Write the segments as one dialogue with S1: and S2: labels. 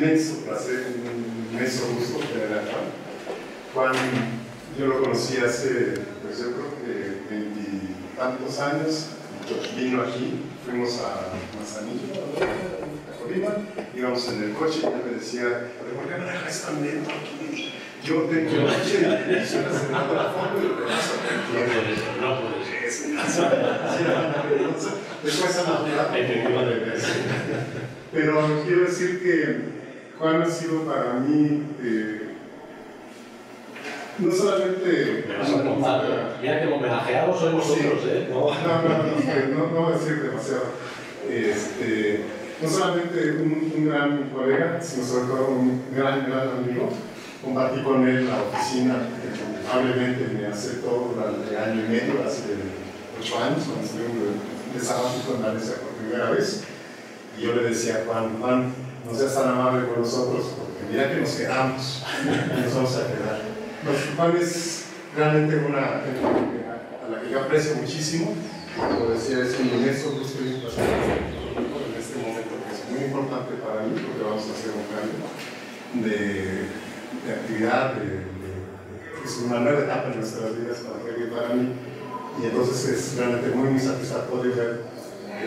S1: inmenso placer, un inmenso gusto tener a Juan. Juan, yo lo conocí hace, pues yo creo que veintitantos años, vino aquí, fuimos a Manzanillo, a Colima, íbamos en el coche y él me decía, ¿por qué no dejas tan lento aquí? Yo tengo un coche de televisión acelerando la fondo y lo que pasa. No puede ser. Después se me Pero quiero decir que Juan ha sido para mí eh, no solamente.
S2: Mira que homenajeados sois vosotros, ¿eh?
S1: No, no, no, no, no voy a decir demasiado. Este, no solamente un, un, gran colega, sino sobre todo un gran, gran amigo. Compartí con él la oficina, que amablemente me aceptó durante año y medio, hace ocho años, cuando estuve de sabático en Valencia por primera vez. Y yo le decía Juan, Juan, no seas tan amable con nosotros, porque mira que nos quedamos nos vamos a quedar. Juan es realmente una gente a la que yo aprecio muchísimo. Como decía, es un inmenso gusto y placer en este momento que es muy importante para mí porque vamos a hacer un cambio de, de actividad, de, es una nueva etapa en nuestras vidas para Jerry y para mí. Y entonces es realmente muy, muy satisfactorio ver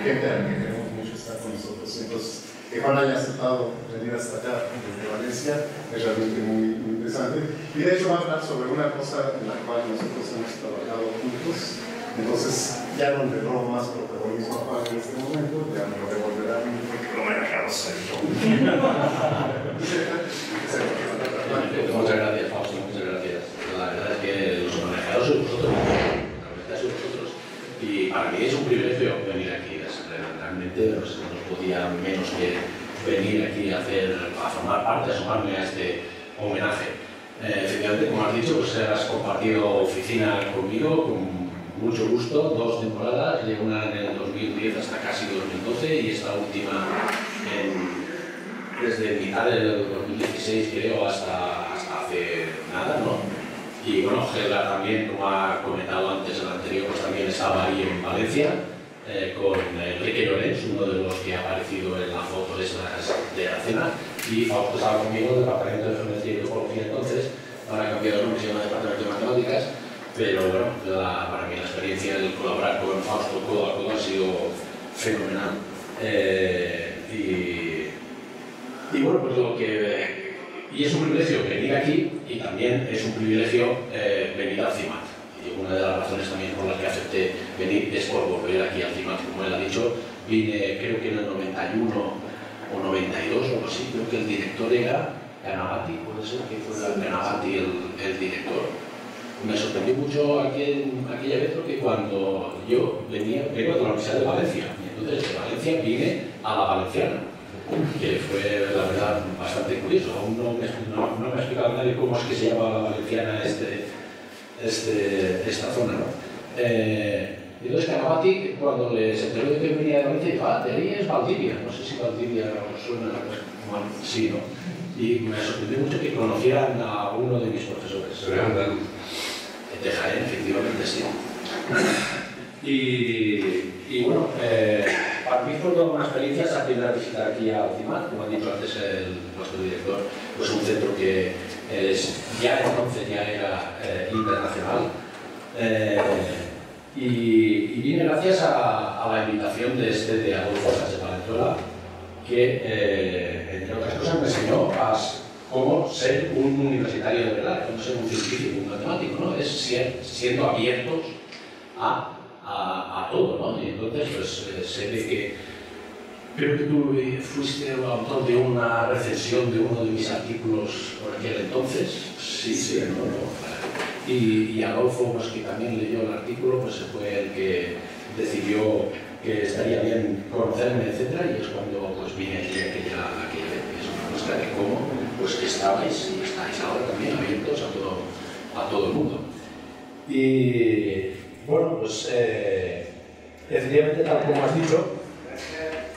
S1: gente a la que queremos mucho estar con nosotros. Entonces, que Juan haya aceptado venir hasta acá desde Valencia es realmente muy, interesante. Y de hecho va a hablar sobre una cosa en la cual nosotros hemos trabajado juntos. Entonces ya no le robo más protagonismo a Juan en este momento, ya me lo devolverá a mí porque lo me dejado ser yo.
S2: Muchas gracias, Fausto, muchas gracias. La verdad es que los manejados sois vosotros, la sois vosotros. Y para mí es un privilegio venir aquí. Realmente no, no podía menos que venir aquí a, hacer, a formar parte, a sumarme a este homenaje. Eh, efectivamente, como has dicho, pues has compartido oficina conmigo con mucho gusto, dos temporadas, una en el 2010 hasta casi 2012 y esta última desde mitad del 2016 creo hasta, hasta hace nada, ¿no? Y bueno, Gela también, como ha comentado antes el anterior, pues también estaba ahí en Valencia eh, con Enrique Llorens, uno de los que ha aparecido en la foto de, de la cena, y Fausto estaba conmigo del Departamento de Geometría y Topología entonces, ahora ha cambiado el nombre, se llama Departamento de Matemáticas, pero bueno, para mí la experiencia de colaborar con Fausto codo a codo ha sido fenomenal. Eh, y, bueno, pues lo que... Y es un privilegio venir aquí y también es un privilegio eh, venir al CIMAT una de las razones también por las que acepté venir es por volver aquí al CIMAT, como él ha dicho, vine creo que en el 91 o 92 o algo así, creo que el director era Ganabati, puede ser que fuera Ganabati el, el director. Me sorprendió mucho aquel, aquella vez porque cuando yo venía, vengo de la Universidad de Valencia, y entonces de Valencia vine a la Valenciana, que fue la verdad bastante curioso. Aún no me, no, no me ha explicado nadie cómo es que se llama la Valenciana este, este, esta zona. ¿no? Eh, y entonces cuando le, se enteró de que venía de Valencia, dijo, ah, de ahí es Valdivia. No sé si Valdivia os suena, bueno, sí, ¿no? Y me sorprendió mucho que conocieran a uno de mis profesores. De Jaén, efectivamente, sí. Y, y bueno, eh, para mí fue toda una experiencia esa primera visita aquí a CIMAT, como ha dicho antes el, nuestro director, pues un centro que es, ya entonces ya era eh, internacional. Eh, y, y, viene gracias a, la invitación de este de Adolfo Sánchez Valenzuela, que eh, entre otras cosas me enseñó a cómo ser un universitario de verdad, cómo ser un científico, un matemático, ¿no? Es siendo abiertos a, a, todo, ¿no? Y entonces pues se ve que Creo que tú fuiste el autor de una recensión de uno de mis artículos por aquel entonces. Sí, sí, no, no. Y, y Adolfo, pues, que también leyó el artículo, pues fue el que decidió que estaría bien conocerme, etc. Y es cuando pues, vine aquí aquella, aquella vez. Es una muestra de cómo pues, estabais y estáis ahora también abiertos a todo, a todo el mundo. Y bueno, pues eh, efectivamente, tal como has dicho,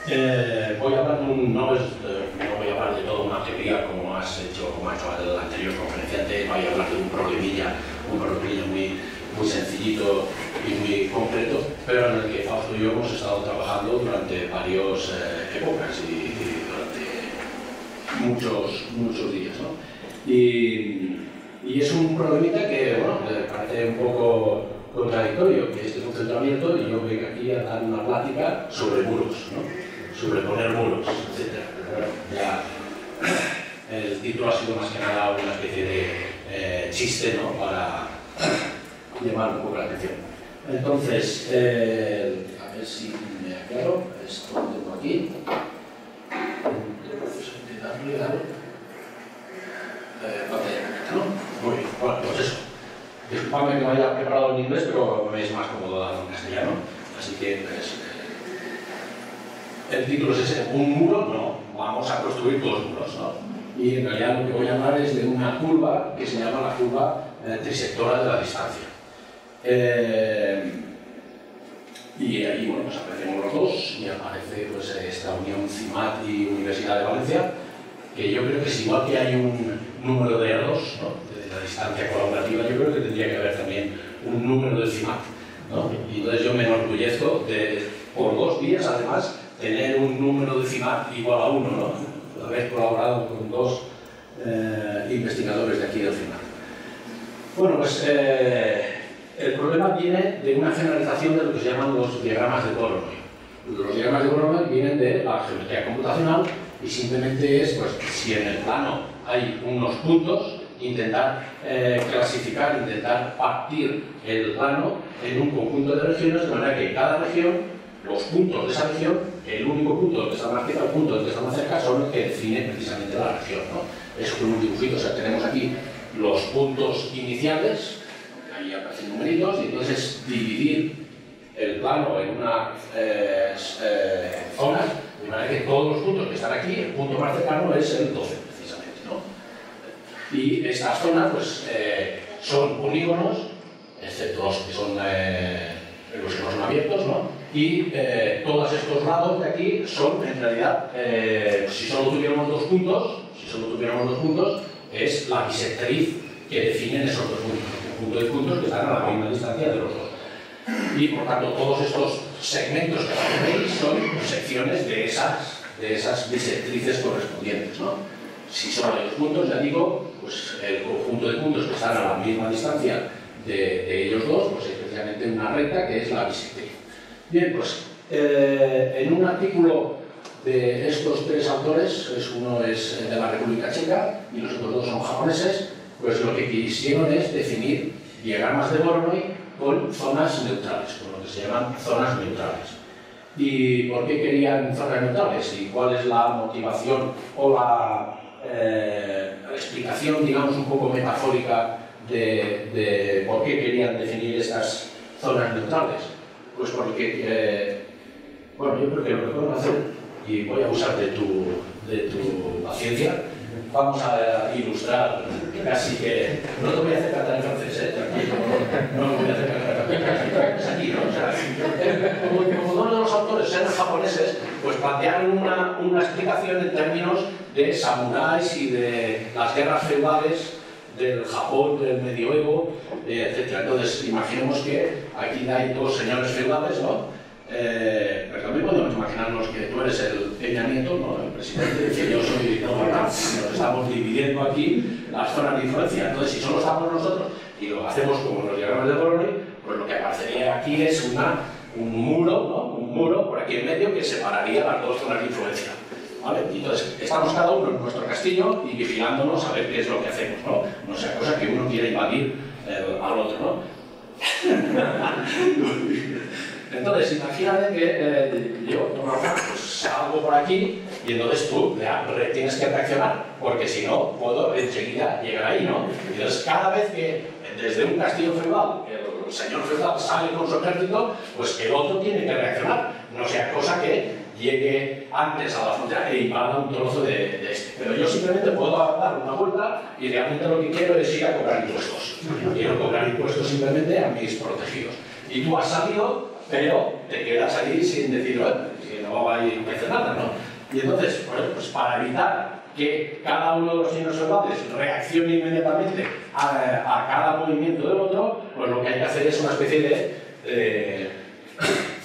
S2: eh, voy a hablar no, es, eh, no, voy a hablar de toda una teoría como has hecho, como ha hecho el anterior conferenciante, voy a hablar de un problemilla, un problemilla muy, muy sencillito y muy concreto, pero en el que Fausto y yo hemos estado trabajando durante varias eh, épocas y, durante muchos, muchos días. ¿no? Y, y, es un problemita que bueno, parece un poco contradictorio, que este es un centro abierto y yo vengo aquí a dar una plática sobre muros, ¿no? Sobre poner muros, etc. el título ha sido más que nada una especie de eh, chiste ¿no? para llamar un poco la atención. Entonces, eh, a ver si me aclaro, esto lo tengo aquí. Eh, ¿no? Muy pues eso. Disculpadme que me haya preparado en inglés, pero me es más cómodo en castellano. Así que, pues, el título es ese, un muro, no, vamos a construir dos muros, ¿no? Y en realidad lo que voy a hablar es de una curva que se llama la curva eh, trisectora de la distancia. Eh, y ahí, bueno, pues aparecemos los dos y aparece pues, esta unión CIMAT y Universidad de Valencia, que yo creo que es igual que hay un número de erdos, ¿no? de la distancia colaborativa, yo creo que tendría que haber también un número de CIMAT. ¿no? Y entonces yo me enorgullezco de, por dos días, además, tener un número de CIMAT igual a uno, ¿no? haber colaborado con dos eh, investigadores de aquí del CIMAT. Bueno, pues eh, el problema viene de una generalización de lo que se llaman los diagramas de Voronoi. Los diagramas de Voronoi vienen de la geometría computacional y simplemente es, pues, si en el plano hay unos puntos, intentar eh, clasificar, intentar partir el plano en un conjunto de regiones, de manera que cada región, los puntos de esa región, el único punto que está más cerca, el punto que está más cerca, son los que definen precisamente la región. ¿no? Eso con un dibujito, o sea, tenemos aquí los puntos iniciales, ahí aparecen numeritos, y entonces dividir el plano en una eh, eh, zona, de manera que todos los puntos que están aquí, el punto más cercano es el 12, precisamente. ¿no? Y estas zonas pues, eh, son polígonos, excepto los que son, los que no son abiertos, ¿no? Y todos estos lados de aquí son, en realidad, si solo tuviéramos dos puntos, si solo tuviéramos dos puntos, es la bisectriz que definen esos dos puntos punto de puntos que están a la misma distancia de los dos. Y por tanto, todos estos segmentos que veis son secciones de esas, de esas bisectrices correspondientes. ¿no? Si solo hay dos puntos, ya digo, pues el conjunto de puntos que están a la misma distancia de, de ellos dos, pues especialmente una recta que es la bisectriz. Bien, pues eh, en un artículo de estos tres autores, es, uno es de la República Checa y los otros dos son japoneses, pues lo que quisieron es definir diagramas de Voronoi con zonas neutrales, con lo que se llaman zonas neutrales. ¿Y por qué querían zonas neutrales? ¿Y cuál es la motivación o la, eh, explicación, digamos, un poco metafórica de, por qué querían definir estas zonas neutrales? Pues porque, eh, bueno, yo creo que lo que podemos hacer, y voy a usar de tu, de tu paciencia, vamos a ilustrar casi que... No te voy a hacer cantar en francés, ¿eh? tranquilo. No lo voy a hacer cantar en francés. aquí, ¿no? Como, como de los autores eran japoneses, pues plantearon una, una explicación en términos de samuráis y de las guerras feudales del Japón del medioevo, eh, etc. Entonces, imaginemos que aquí hay dos señores feudales, ¿no? Eh, pero también podemos imaginarnos que tú eres el Peña Nieto, ¿no? el presidente, que yo soy nos estamos dividiendo aquí las zonas de influencia. Entonces, si solo estamos nosotros y lo hacemos como los diagramas de Voronoi, pues lo que aparecería aquí es una, un muro, ¿no? un muro por aquí en medio que separaría las dos zonas de influencia. ¿Vale? Entonces, estamos cada uno en nuestro castillo y vigilándonos a ver qué es lo que hacemos, ¿no? No sea cosa que uno quiera invadir eh, al otro, ¿no? Entonces, imagínate que eh, yo pues, salgo por aquí y entonces tú tienes que reaccionar, porque si no, puedo enseguida llegar ahí, ¿no? Entonces, cada vez que desde un castillo feudal el señor feudal sale con su ejército, pues el otro tiene que reaccionar, no sea cosa que llegue antes a la frontera e invada un trozo de, de, este. Pero yo simplemente puedo dar una vuelta y realmente lo que quiero es ir a cobrar impuestos. Quiero cobrar impuestos simplemente a mis protegidos. Y tú has salido pero te quedas ahí sin decir, que no va a ir nada, ¿no? Y entonces, bueno, pues para evitar que cada uno de los signos feudales reaccione inmediatamente a, cada movimiento del otro, pues lo que hay que hacer es una especie de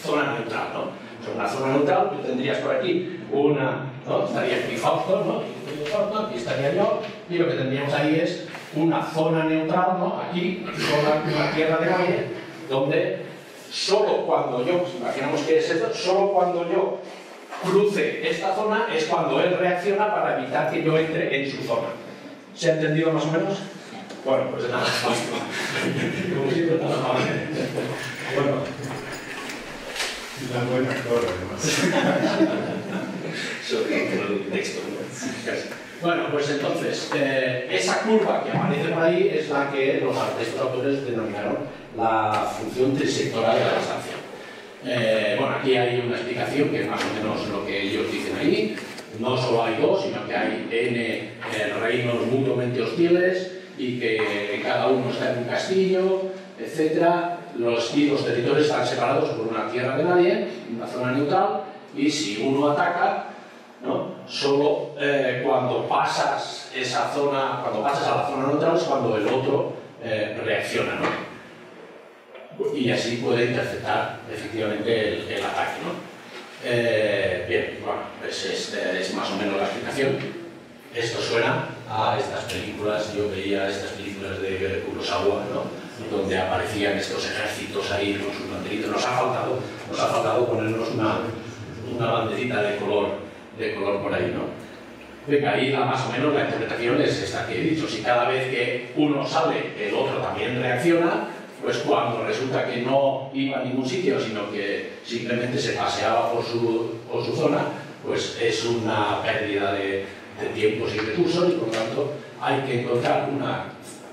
S2: zona neutral, ¿no? Una zona neutral, tú tendrías por aquí una, ¿no? estaría aquí Fausto, ¿no? aquí estaría yo, y lo que tendríamos ahí es una zona neutral, ¿no? aquí, zona, una tierra de nadie, donde solo cuando yo, pues imaginamos que es esto, solo cuando yo cruce esta zona es cuando él reacciona para evitar que yo entre en su zona. ¿Se ha entendido más o menos? Bueno, pues nada, como siempre, nada más. Bueno.
S1: La buena actor, además.
S2: texto. Bueno, pues entonces, eh, esa curva que aparece por ahí es la que los estos autores denominaron la función trisectoral de la distancia. Eh, bueno, aquí hay una explicación que es más o menos lo que ellos dicen ahí. No solo hay dos, sino que hay n eh, reinos mutuamente hostiles y que cada uno está en un castillo, etc. Los, los territorios están separados por una tierra de nadie, una zona neutral, y si uno ataca, ¿no? solo eh, cuando pasas esa zona, cuando pasas a la zona neutral es cuando el otro reacciona. ¿no? y así puede interceptar efectivamente el, ataque. ¿no? Eh, bien, bueno, pues es, más o menos la explicación. Esto suena a estas películas, yo veía estas películas de Kurosawa, ¿no? Donde aparecían estos ejércitos ahí con sus banderitas. Nos ha faltado, nos ha faltado ponernos una, una banderita de color, de color por ahí. ¿no? Venga, ahí la, más o menos la interpretación es esta que he dicho. Si cada vez que uno sale, el otro también reacciona, pues cuando resulta que no iba a ningún sitio, sino que simplemente se paseaba por su, por su zona, pues es una pérdida de, de tiempos y recursos y por tanto hay que encontrar una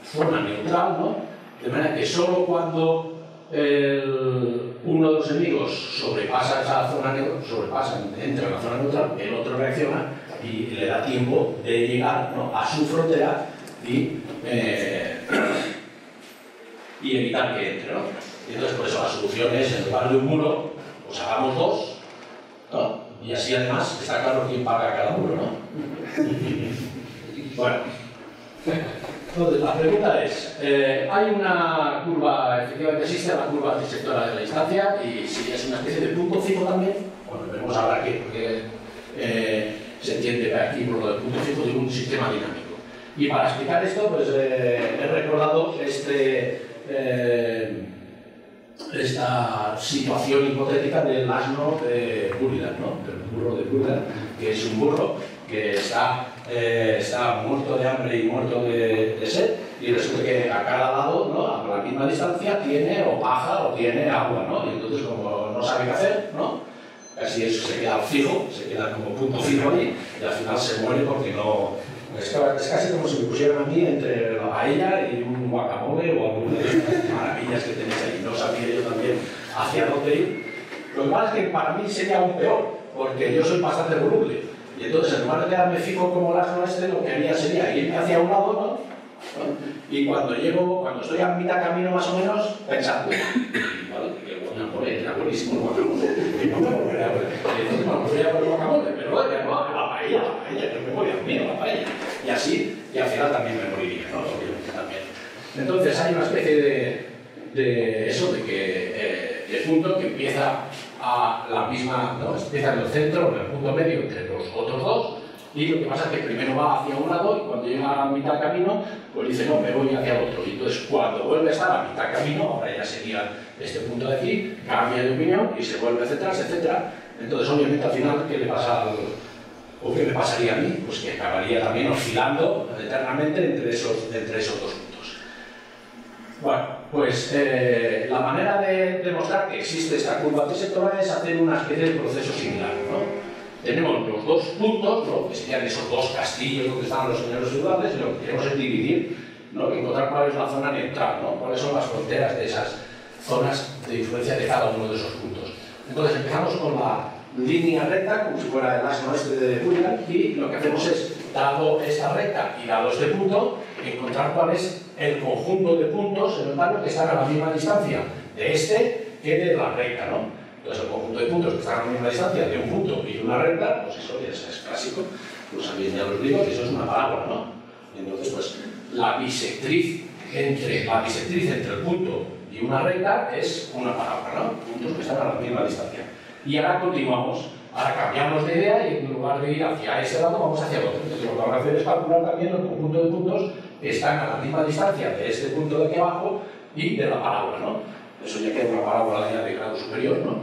S2: zona neutral, ¿no? De manera que solo cuando el, uno de los enemigos sobrepasa esa zona sobrepasa, entra en la zona neutral, el otro reacciona y le da tiempo de llegar ¿no? a su frontera y eh, y evitar que entre, ¿no? Y entonces por eso la solución es, en lugar de un muro, pues hagamos dos, ¿no? Y así además está claro quién paga cada muro, ¿no? bueno. Entonces, la pregunta es, eh, hay una curva, efectivamente existe la curva sectora de la distancia y si es una especie de punto fijo también, bueno, veremos ahora qué, porque eh, se entiende aquí por lo del punto fijo de un sistema dinámico. Y para explicar esto, pues eh, he recordado este esta situación hipotética del asno de Buridan, ¿no? del burro de Buridan, que es un burro que está, eh, está muerto de hambre y muerto de, sed, y resulta que a cada lado, ¿no? a la misma distancia, tiene o paja o tiene agua, ¿no? y entonces como no sabe qué hacer, ¿no? casi eso se queda fijo, se queda como punto fijo ahí, y al final se muere porque no, es, casi como si me pusieran a mí entre la paella y un guacamole o alguna de esas maravillas que tenéis ahí. No sabía yo también hacia dónde ir. Lo que pasa es que para mí sería aún peor, porque yo soy bastante voluble. Y entonces, en lugar de quedarme fijo como el este, lo que haría sería irme hacia un lado, ¿no? Y cuando llego, cuando estoy a mitad camino más o menos, pensando, ¿vale? Que guacamole era buenísimo el guacamole. Y no me volveré a ver. Voy a ver el guacamole, pero no, la paella, la paella, que me voy a mí, la paella y así, y al final también me moriría, ¿no? Obviamente también. Entonces hay una especie de, de eso, de que eh, el punto que empieza a la misma, ¿no? empieza en el centro, en el punto medio entre los otros dos, y lo que pasa es que primero va hacia un lado y cuando llega a mitad del camino, pues dice, no, me voy hacia otro. Y entonces cuando vuelve a estar a mitad camino, ahora ya sería este punto de aquí, cambia de opinión y se vuelve hacia atrás, etc. Entonces, obviamente, al final, ¿qué le pasa ¿O qué me pasaría a mí? Pues que acabaría también oscilando eternamente entre esos, entre esos dos puntos. Bueno, pues eh, la manera de demostrar que existe esta curva bisectoral es hacer una especie de proceso similar. Tenemos los dos puntos, ¿no? que serían esos dos castillos donde están los señores ciudades, y lo que queremos es dividir, ¿no? encontrar cuál es la zona neutral, ¿no? cuáles son las fronteras de esas zonas de influencia de cada uno de esos puntos. Entonces empezamos con la línea recta, como si fuera el asno este de William, y lo que hacemos es, dado esta recta y dado este punto, encontrar cuál es el conjunto de puntos en el plano que están a la misma distancia de este que de la recta, ¿no? Entonces, el conjunto de puntos que están a la misma distancia de un punto y una recta, pues eso es, es clásico, lo sabéis ya los griegos, eso es una parábola, ¿no? Entonces, pues la bisectriz entre, la bisectriz entre el punto y una recta es una parábola, ¿no? Puntos que están a la misma distancia. Y ahora continuamos, ahora cambiamos de idea y en lugar de ir hacia ese lado, vamos hacia el otro. Vamos a hacer es calcular también el conjunto de puntos que están a la misma distancia de este punto de aquí abajo y de la parábola, ¿no? Eso ya queda una parábola ya de grado superior, ¿no?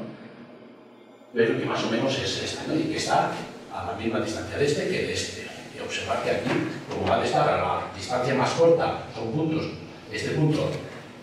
S2: Pero que más o menos es esta, ¿no? Y que está a la misma distancia de este que de este. Y observar que aquí, como va a estar a la distancia más corta, son puntos, este punto,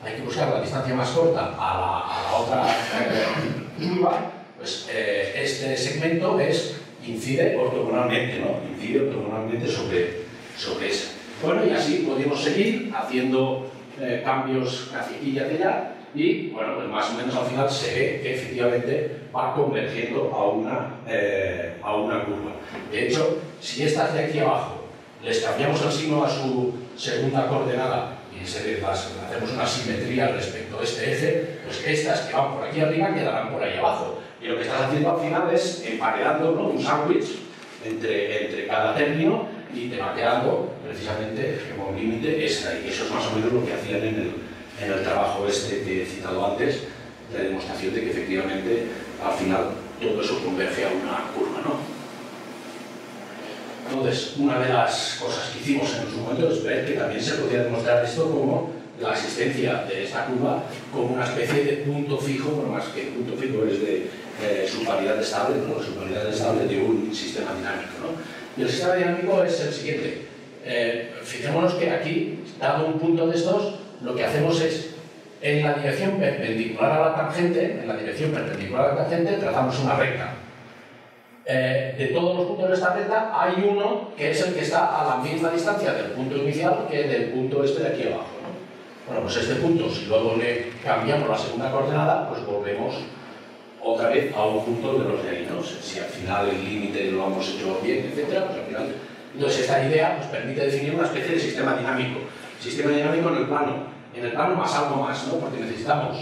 S2: hay que buscar la distancia más corta a la, a la otra eh, curva, pues eh, este segmento es, incide ortogonalmente, ¿no? Incide ortogonalmente sobre, sobre esa. Bueno, y así podemos seguir haciendo eh, cambios hacia aquí y allá, y bueno, pues más o menos al final se ve que efectivamente va convergiendo a una, eh, a una curva. De hecho, si estas de aquí abajo les cambiamos el signo a su segunda coordenada y se las, hacemos una simetría respecto a este eje, pues estas que van por aquí arriba quedarán por ahí abajo. Y lo que estás haciendo al final es emparedando ¿no? un sándwich entre, entre cada término y te precisamente como límite esa. Y eso es más o menos lo que hacían en el, en el trabajo este que he citado antes, la demostración de que efectivamente al final todo eso converge a una curva. ¿no? Entonces, una de las cosas que hicimos en su momento es ver que también se podía demostrar esto como la existencia de esta curva como una especie de punto fijo, no más que punto fijo es de eh, su paridad estable, ¿no? su paridad estable de un sistema dinámico. ¿no? Y el sistema dinámico es el siguiente. Eh, fijémonos que aquí, dado un punto de estos, lo que hacemos es, en la dirección perpendicular a la tangente, en la dirección perpendicular a la tangente, trazamos una recta. Eh, de todos los puntos de esta recta, hay uno que es el que está a la misma distancia del punto inicial que del punto este de aquí abajo. ¿no? Bueno, pues este punto, si luego le cambiamos la segunda coordenada, pues volvemos otra vez a un punto de los de ahí, ¿no? Si al final el límite lo hemos hecho bien, etc., pues al final... Entonces esta idea nos permite definir una especie de sistema dinámico. Sistema dinámico en el plano. En el plano más algo más, ¿no? Porque necesitamos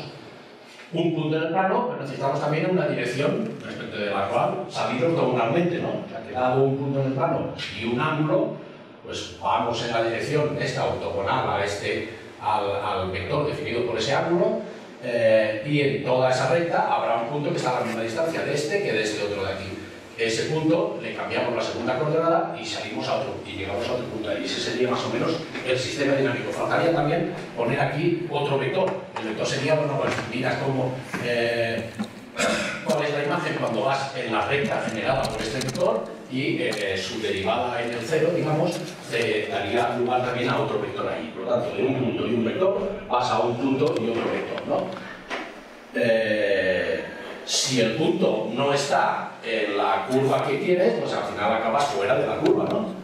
S2: un punto en el plano, pero necesitamos también una dirección respecto de la cual salir ortogonalmente, ¿no? O sea, que dado un punto en el plano y un ángulo, pues vamos en la dirección esta ortogonal a este, al, al vector definido por ese ángulo, eh, y en toda esa recta habrá un punto que está a la misma distancia de este que de este otro de aquí. Ese punto le cambiamos la segunda coordenada y salimos a otro, y llegamos a otro punto. Y ese sería más o menos el sistema dinámico. Faltaría también poner aquí otro vector. El vector sería, bueno, pues mira cómo, eh, cuál es la imagen cuando vas en la recta generada por este vector y eh, su derivada en el cero, digamos, te daría lugar también a otro vector ahí. Por lo tanto, de un punto y un vector vas a un punto y otro vector, ¿no? Eh, si el punto no está en la curva que quieres, pues al final acabas fuera de la curva, ¿no?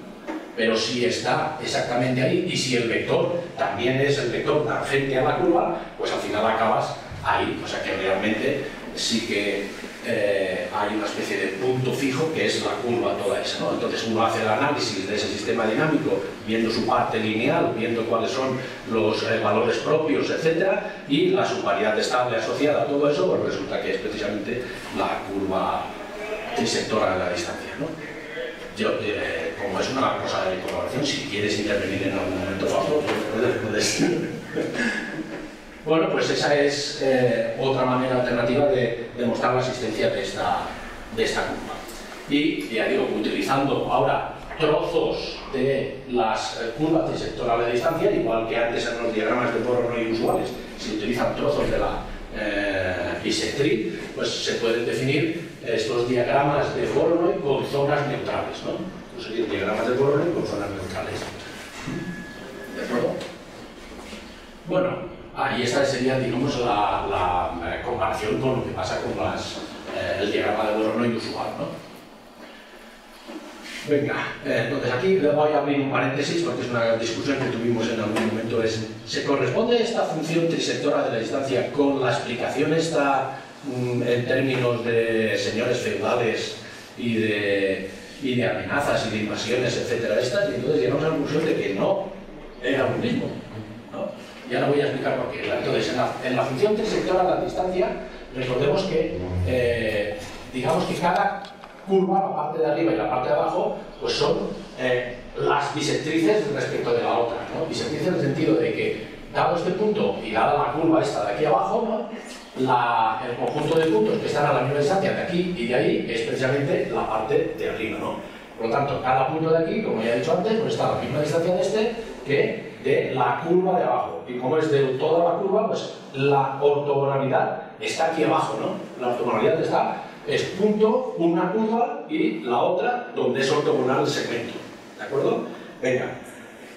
S2: Pero si está exactamente ahí y si el vector también es el vector tangente a la curva, pues al final acabas ahí. O sea que realmente sí que eh, hay una especie de punto fijo que es la curva toda esa. ¿no? Entonces uno hace el análisis de ese sistema dinámico viendo su parte lineal, viendo cuáles son los eh, valores propios, etc. Y la subvariedad estable asociada a todo eso, pues resulta que es precisamente la curva trisectora de la distancia. ¿no? Yo, eh, como es una cosa de colaboración, si quieres intervenir en algún momento, Fabio, puedes, puedes. Bueno, pues esa es eh, otra manera alternativa de demostrar la existencia de esta, de esta curva. Y ya digo, utilizando ahora trozos de las eh, curvas de sectorales de distancia, igual que antes en los diagramas de Voronoi usuales, se utilizan trozos de la eh, bisectriz, pues se pueden definir estos diagramas de Voronoi con zonas neutrales, ¿no? Pues serían diagramas de Voronoi con zonas neutrales. ¿De acuerdo? Bueno, Ah, y esta sería, digamos, la, la, eh, comparación con lo que pasa con las, eh, el diagrama de Voronoi usual, ¿no? Venga, eh, entonces aquí voy a abrir un paréntesis porque es una discusión que tuvimos en algún momento. Es, ¿Se corresponde esta función trisectora de la distancia con la explicación esta mm, en términos de señores feudales y de, de amenazas y de invasiones, etcétera, estas? Y entonces llegamos a la conclusión de que no era lo mismo. ¿no? Y ahora voy a explicar por qué. Entonces, en la, función trisectora, la distancia, Recordemos que, eh, digamos que cada curva, la parte de arriba y la parte de abajo, pues son eh, las bisectrices respecto de la otra. ¿no? Bisectrices en el sentido de que, dado este punto y dada la curva esta de aquí abajo, ¿no? la, el conjunto de puntos que están a la misma distancia de aquí y de ahí es precisamente la parte de arriba. ¿no? Por lo tanto, cada punto de aquí, como ya he dicho antes, pues está a la misma distancia de este que de la curva de abajo. Y como es de toda la curva, pues la ortogonalidad está aquí abajo, ¿no? La ortogonalidad está, es punto, una curva y la otra donde es ortogonal el segmento. ¿De acuerdo? Venga.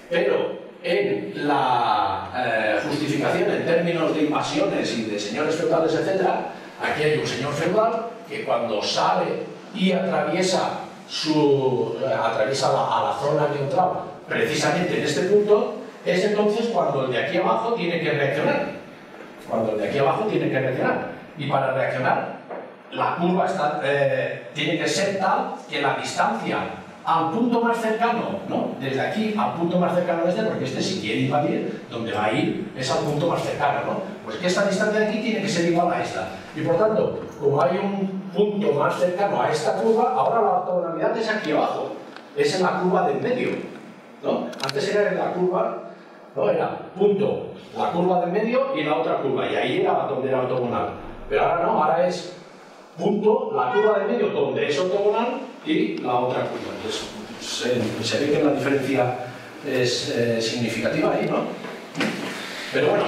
S2: Pero en la eh, justificación en términos de invasiones y de señores feudales, etc., aquí hay un señor feudal que cuando sale y atraviesa, su, eh, atraviesa a la zona neutral precisamente en este punto, es entonces cuando el de aquí abajo tiene que reaccionar. Cuando el de aquí abajo tiene que reaccionar. Y para reaccionar, la curva eh, tiene que ser tal que la distancia al punto más cercano, ¿no? Desde aquí al punto más cercano de este, porque este si quiere invadir, donde va a ir es al punto más cercano, ¿no? Pues que esta distancia de aquí tiene que ser igual a esta. Y por tanto, como hay un punto más cercano a esta curva, ahora la ortogonalidad es aquí abajo, es en la curva del medio, ¿no? Antes era en la curva ¿no? Era punto, la curva del medio y la otra curva, y ahí era donde era ortogonal. Pero ahora no, ahora es punto, la curva del medio donde es ortogonal y la otra curva. Entonces, se, se ve que la diferencia es eh, significativa ahí, ¿no? Pero bueno,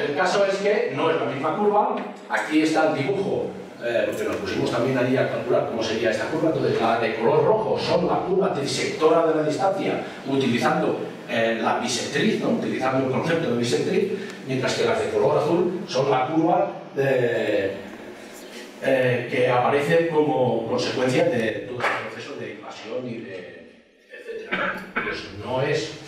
S2: el caso es que no es la misma curva, aquí está el dibujo eh, porque nos pusimos también allí a calcular cómo sería esta curva, entonces la de color rojo son la curva trisectora de la distancia, utilizando eh, la bisectriz, ¿no? utilizando el concepto de bisectriz, mientras que las de color azul son la curva de, eh, que aparece como consecuencia de todo el proceso de invasión y de etcétera. Pues no es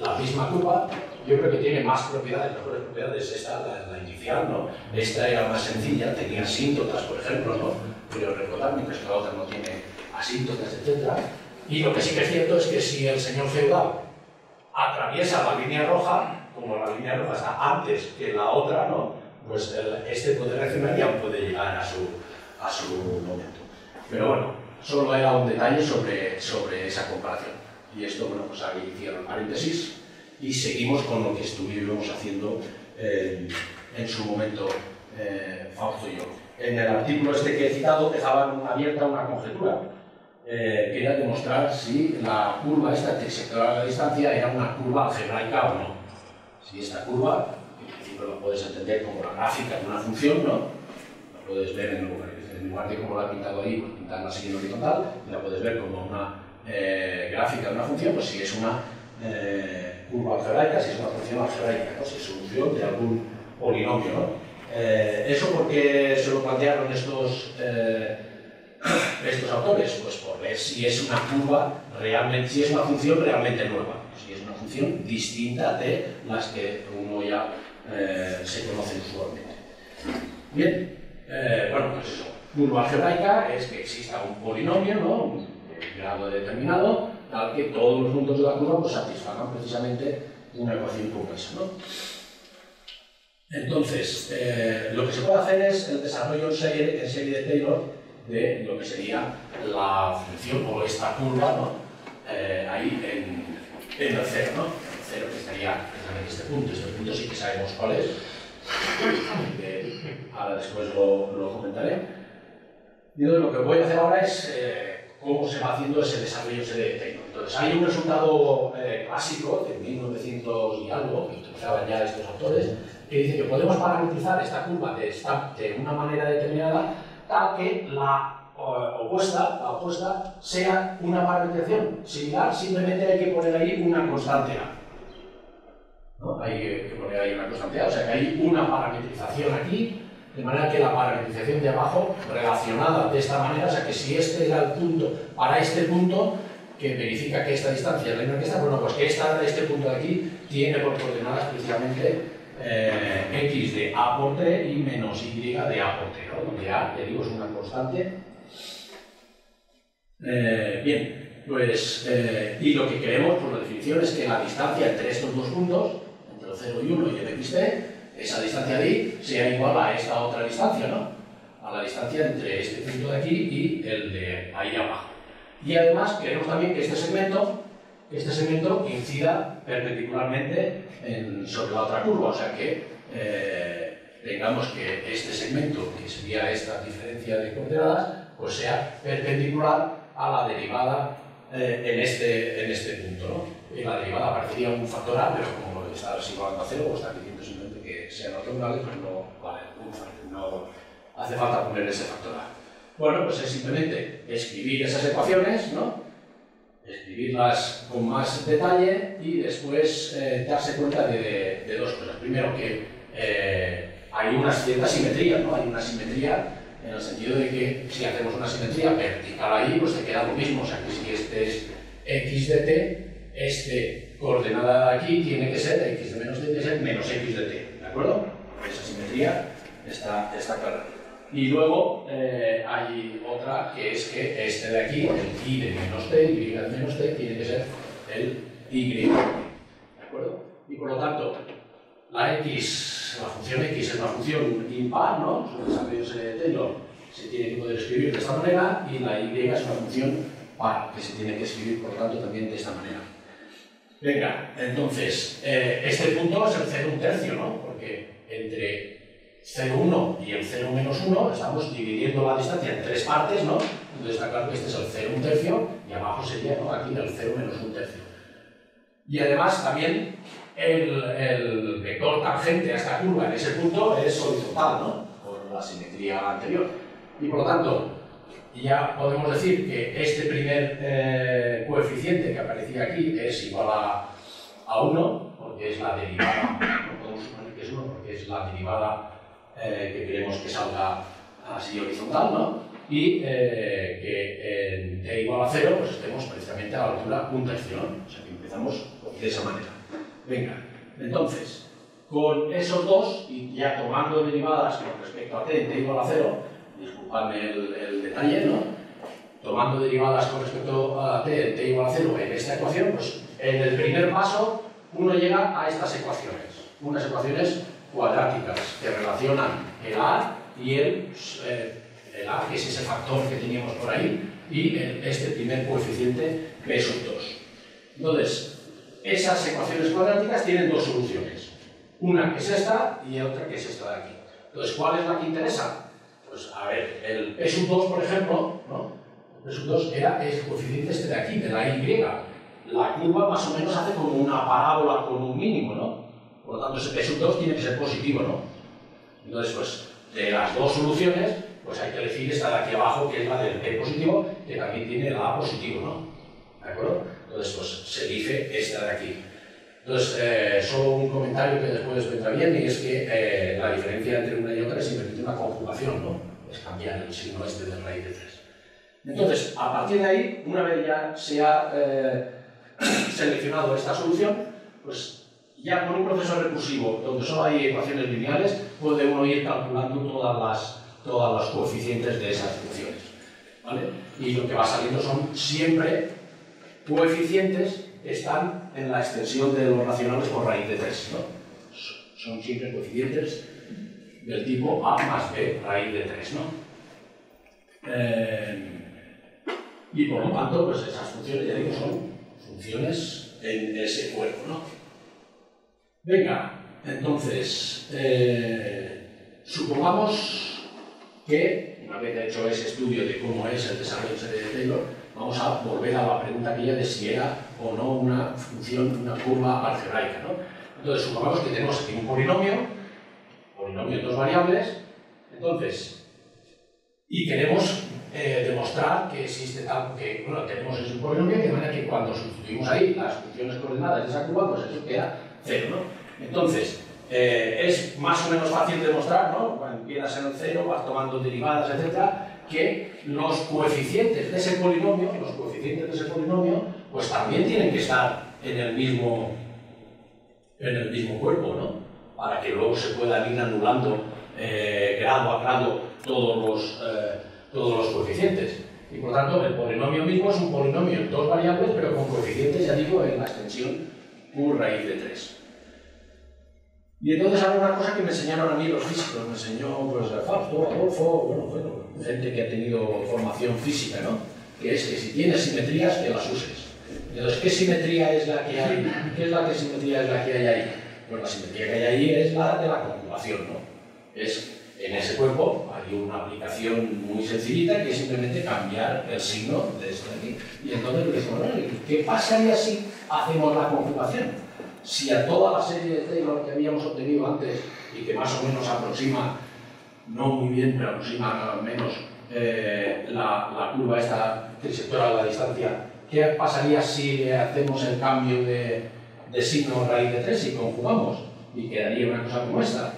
S2: la misma curva, yo creo que tiene más propiedades, mejores propiedades esta, la, inicial, ¿no? Esta era más sencilla, tenía asíntotas, por ejemplo, ¿no? Creo recordar, mientras que la otra no tiene asíntotas, etc. Y lo que sí que es cierto es que si el señor feudal atraviesa la línea roja, como la línea roja está antes que la otra, ¿no? Pues este y aún puede llegar a su, a su momento. Pero bueno, solo era un detalle sobre, sobre esa comparación. Y esto, bueno, pues ahí el paréntesis y seguimos con lo que estuvimos haciendo eh, en su momento eh, Fausto y yo. En el artículo este que he citado dejaban abierta una conjetura. Eh, quería demostrar si la curva esta trisectora de la distancia era una curva algebraica o no. Si esta curva, principio la puedes entender como la gráfica de una función, ¿no? La puedes ver en lugar, en lugar de como la he pintado ahí, pues pintarla así en horizontal, la puedes ver como una gráfica de una función, pues si es una curva algebraica, si es una función algebraica, ¿no? si es solución de algún polinomio. ¿no? Eh, ¿Eso por qué se lo plantearon estos, eh, estos autores? Pues por ver si es una curva realmente, si es una función realmente nueva, si es una función distinta de las que uno ya eh, se conoce usualmente. Bien, bueno, pues eso. Curva algebraica es que exista un polinomio, ¿no? un grado determinado, tal que todos los puntos de la curva pues, satisfagan precisamente una ecuación compleja. ¿no? Entonces, eh, lo que se puede hacer es el desarrollo en serie, de Taylor de lo que sería la función o esta curva ¿no? Eh, ahí en, en, el cero, ¿no? El cero que estaría en este punto, este punto sí que sabemos cuál es, ahora después lo, lo comentaré. Y lo que voy a hacer ahora es eh, cómo se va haciendo ese desarrollo de Taylor. Entonces, hay un resultado eh, clásico de 1900 y algo, que utilizaban ya estos autores, que dice que podemos parametrizar esta curva de, de una manera determinada tal que la opuesta, la opuesta sea una parametrización similar, simplemente hay que poner ahí una constante A. Hay que poner ahí una constante A, o sea que hay una parametrización aquí de manera que la parametrización de abajo relacionada de esta manera, o sea que si este era el punto para este punto, que verifica que esta distancia es la misma que esta, bueno, pues que esta, este punto de aquí tiene por coordenadas precisamente eh, x de a por t y menos y de a por t, ¿no? donde a, ya digo, es una constante. Eh, bien, pues, eh, y lo que queremos por la definición es que la distancia entre estos dos puntos, 0 y 1 y xt, esa distancia de ahí sea igual a esta otra distancia, ¿no? A la distancia entre este punto de aquí y el de ahí abajo. Y además queremos también que este segmento, este segmento incida perpendicularmente sobre la otra curva, o sea que eh, tengamos que este segmento, que sería esta diferencia de coordenadas, pues sea perpendicular a la derivada eh, en, este, en este punto. ¿no? Y la derivada aparecería un factor A, pero como está igual a cero, o está diciendo simplemente que sean ortogonales, pues no vale, no hace falta poner ese factor A. Bueno, pues es simplemente escribir esas ecuaciones, ¿no? escribirlas con más detalle y después eh, darse cuenta de, de, dos cosas. Primero, que eh, hay una cierta simetría, ¿no? Hay una simetría en el sentido de que si hacemos una simetría vertical ahí, pues te queda lo mismo. O sea, que si este es x de t, este coordenada de aquí tiene que ser x de menos t, tiene que ser menos x de t, ¿de acuerdo? Esa simetría está, está clara. Y luego eh, hay otra que es que este de aquí, el i de menos t, y de menos t, tiene que ser el y. ¿De acuerdo? Y por lo tanto, la x, la función x es una función impar, ¿no? Los desarrollos de Taylor se tiene que poder escribir de esta manera y la y es una función par, que se tiene que escribir por tanto también de esta manera. Venga, entonces, eh, este punto es el 0 un tercio, ¿no? Porque entre 0,1 y el 0 menos 1, estamos dividiendo la distancia en tres partes, ¿no? Entonces está claro que este es el 0 un tercio y abajo sería ¿no? aquí el 0 menos un tercio. Y además también el, el, vector tangente a esta curva en ese punto es horizontal, ¿no? Por la simetría anterior. Y por lo tanto, ya podemos decir que este primer eh, coeficiente que aparecía aquí es igual a, a 1, porque es la derivada, no podemos suponer que es 1 porque es la derivada eh, que queremos que salga así horizontal, ¿no? Y eh, que en t igual a 0 pues estemos precisamente a la altura un tercio, O sea que empezamos de esa manera. Venga, entonces, con esos dos, y ya tomando derivadas con respecto a t en t igual a 0, disculpadme el, el detalle, ¿no? Tomando derivadas con respecto a t t igual a 0 en esta ecuación, pues en el primer paso uno llega a estas ecuaciones. Unas ecuaciones cuadráticas que relacionan el A y el, eh, el A, que es ese factor que teníamos por ahí, y este primer coeficiente P sub 2. Entonces, esas ecuaciones cuadráticas tienen dos soluciones. Una que es esta y otra que es esta de aquí. Entonces, ¿cuál es la que interesa? Pues, a ver, el P sub 2, por ejemplo, ¿no? el P sub 2 era el coeficiente este de aquí, de la Y. La curva más o menos hace como una parábola con un mínimo, ¿no? Por lo tanto, ese P sub 2 tiene que ser positivo, ¿no? Entonces, pues, de las dos soluciones, pues hay que elegir esta de aquí abajo, que es la del P positivo, que también tiene el A positivo, ¿no? ¿De acuerdo? Entonces, pues, se elige esta de aquí. Entonces, eh, solo un comentario que después vendrá bien, y es que eh, la diferencia entre una y otra es simplemente una conjugación, ¿no? Es cambiar el signo este de raíz de 3. Entonces, a partir de ahí, una vez ya se ha eh, seleccionado esta solución, pues ya con un proceso recursivo donde solo hay ecuaciones lineales, puede ir calculando todas las, todas los coeficientes de esas funciones. ¿vale? Y lo que va saliendo son siempre coeficientes que están en la extensión de los racionales por raíz de 3. ¿no? Son siempre coeficientes del tipo a más b raíz de 3. ¿no? Eh, y por lo tanto, pues esas funciones, ya digo, son funciones en ese cuerpo. ¿no? Venga, entonces, eh, supongamos que, una vez hecho ese estudio de cómo es el desarrollo de Taylor, vamos a volver a la pregunta aquella de si era o no una función, una curva algebraica. ¿no? Entonces, supongamos que tenemos aquí un polinomio, polinomio de dos variables, entonces, y queremos eh, demostrar que existe tal, que, bueno, tenemos ese polinomio, de manera que cuando sustituimos ahí las funciones coordenadas de esa curva, pues eso queda cero, ¿no? Entonces, eh, es más o menos fácil demostrar, ¿no? Cuando empiezas en el cero, vas tomando derivadas, etcétera, que los coeficientes de ese polinomio, los coeficientes de ese polinomio, pues también tienen que estar en el mismo, en el mismo cuerpo, ¿no? Para que luego se puedan ir anulando eh, grado a grado todos los, eh, todos los coeficientes. Y por tanto, el polinomio mismo es un polinomio en dos variables, pero con coeficientes, ya digo, en la extensión u raíz de 3. Y entonces hay una cosa que me enseñaron a mí los físicos, me enseñó pues Fausto, Adolfo, bueno, bueno, gente que ha tenido formación física, ¿no? Que es que si tienes simetrías, que las uses. Entonces, ¿qué simetría es la que hay? ¿Qué es la que simetría es la que hay ahí? Pues la simetría que hay ahí es la de la conjugación, ¿no? Es en ese cuerpo hay una aplicación muy sencillita que es simplemente cambiar el signo de esto aquí. Y entonces decimos, ¿qué pasaría si hacemos la conjugación? si a toda la serie de Taylor que habíamos obtenido antes y que más o menos aproxima, no muy bien, pero aproxima menos eh, la, la, curva esta trisectora de la distancia, ¿qué pasaría si hacemos el cambio de, de signo raíz de 3 y conjugamos? Y quedaría una cosa como esta.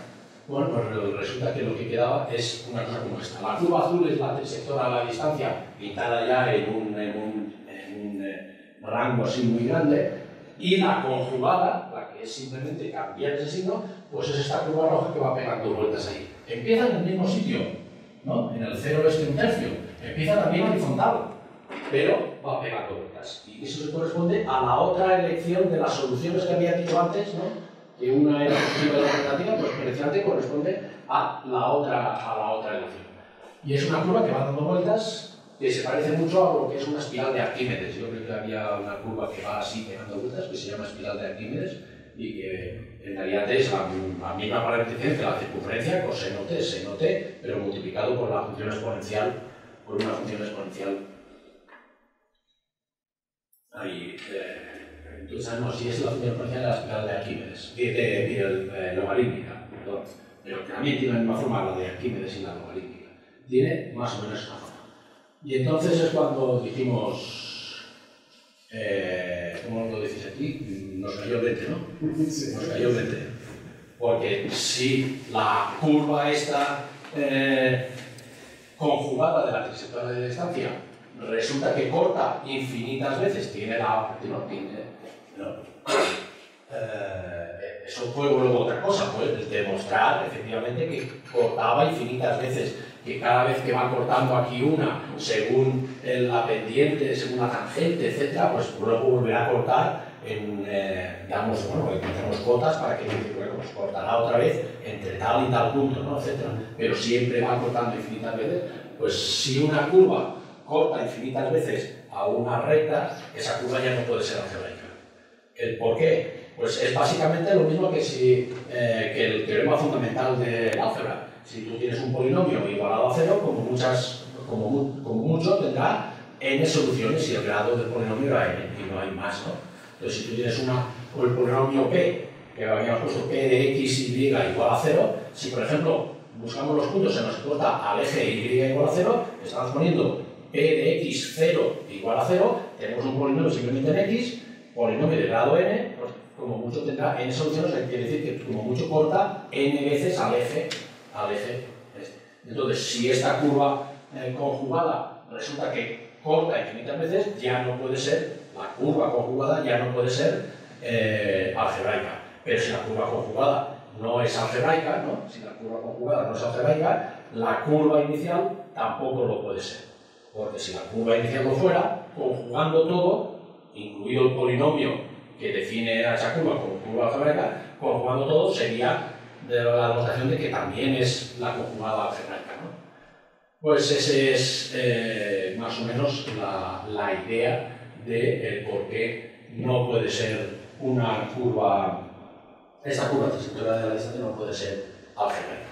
S2: Bueno, pues resulta que lo que quedaba es una cosa como esta. La curva azul es la trisectora de la distancia, pintada ya en un, en un, en un eh, rango así muy grande, y la conjugada, la que es simplemente cambiar ese signo, pues es esta curva roja que va pegando vueltas ahí. Empieza en el mismo sitio, ¿no? en el cero este un tercio. Empieza también horizontal, pero va pegando vueltas. Y eso se corresponde a la otra elección de las soluciones que había dicho antes, ¿no? que una era positiva y la alternativa, pues precisamente corresponde a la otra, a la otra elección. Y es una curva que va dando vueltas que se parece mucho a lo que es una espiral de Arquímedes. Yo creo que había una curva que va así pegando vueltas que se llama espiral de Arquímedes y que en realidad es la, misma parámetro que la circunferencia, coseno t, seno t, pero multiplicado por la función exponencial, por una función exponencial. Ahí, eh, entonces, no, si es la función exponencial de la espiral de Arquímedes, de, de, logarítmica, perdón, pero que también tiene la misma forma la de Arquímedes y la logarítmica. Tiene más o menos una forma. Y entonces es cuando dijimos, eh, ¿cómo lo dices aquí? Nos cayó el 20, ¿no? Nos cayó el 20. Porque si la curva esta eh, conjugada de la trisectora de distancia resulta que corta infinitas veces, tiene la... No, tiene, no. Eh, eso fue luego otra cosa, pues demostrar efectivamente que cortaba infinitas veces que cada vez que va cortando aquí una, según la pendiente, según la tangente, etc., pues luego volverá a cortar en, eh, digamos, bueno, tenemos cotas para que bueno, pues cortará otra vez entre tal y tal punto, ¿no? etc. Pero siempre va cortando infinitas veces, pues si una curva corta infinitas veces a una recta, esa curva ya no puede ser algebraica. ¿El por qué? Pues es básicamente lo mismo que, si, eh, que el teorema fundamental de álgebra si tú tienes un polinomio igualado a cero, como, muchas, como, como mucho tendrá n soluciones y el grado del polinomio era n, y no hay más, ¿no? Entonces, si tú tienes una, el polinomio p, que habíamos puesto p de x, y igual a cero, si por ejemplo buscamos los puntos, se nos corta al eje y igual a cero, estamos poniendo p de x 0 igual a 0, tenemos un polinomio simplemente en x, polinomio de grado n, pues como mucho tendrá n soluciones, quiere decir que como mucho corta n veces al eje al eje este. Entonces, si esta curva eh, conjugada resulta que corta infinitas veces, ya no puede ser, la curva conjugada ya no puede ser eh, algebraica. Pero si la curva conjugada no es algebraica, ¿no? si la curva conjugada no es algebraica, la curva inicial tampoco lo puede ser. Porque si la curva inicial lo fuera, conjugando todo, incluido el polinomio que define a esa curva como curva algebraica, conjugando todo sería la demostración de que también es la conjugada algebraica. Pues esa es eh, más o menos la, la idea de por qué no puede ser una curva, esta curva trayectoria de la distancia no puede ser algebraica.